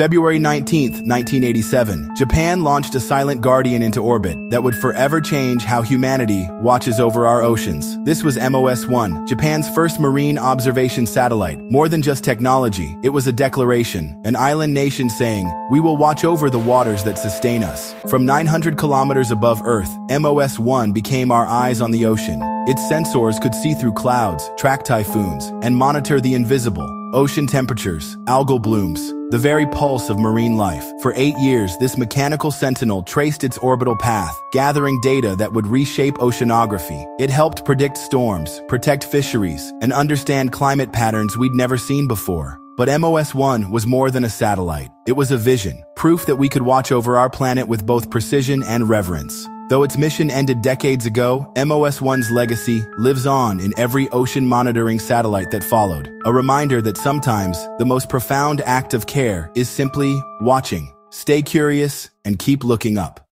February 19, 1987, Japan launched a silent guardian into orbit that would forever change how humanity watches over our oceans. This was MOS-1, Japan's first marine observation satellite. More than just technology, it was a declaration, an island nation saying, we will watch over the waters that sustain us. From 900 kilometers above Earth, MOS-1 became our eyes on the ocean. Its sensors could see through clouds, track typhoons, and monitor the invisible, ocean temperatures, algal blooms, the very pulse of marine life. For eight years, this mechanical sentinel traced its orbital path, gathering data that would reshape oceanography. It helped predict storms, protect fisheries, and understand climate patterns we'd never seen before. But MOS-1 was more than a satellite. It was a vision, proof that we could watch over our planet with both precision and reverence. Though its mission ended decades ago, MOS-1's legacy lives on in every ocean monitoring satellite that followed. A reminder that sometimes the most profound act of care is simply watching. Stay curious and keep looking up.